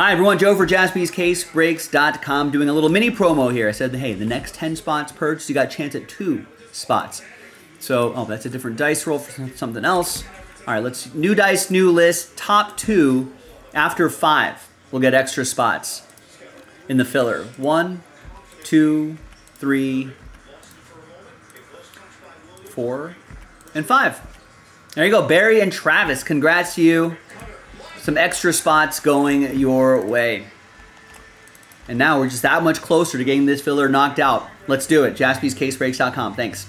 Hi, everyone. Joe for jaspyscasebreaks.com doing a little mini promo here. I said, hey, the next 10 spots purchased, you got a chance at two spots. So, oh, that's a different dice roll for something else. All right, let's new dice, new list. Top two after five We'll get extra spots in the filler. One, two, three, four, and five. There you go, Barry and Travis. Congrats to you. Some extra spots going your way. And now we're just that much closer to getting this filler knocked out. Let's do it. JaspysCaseBreaks.com. Thanks.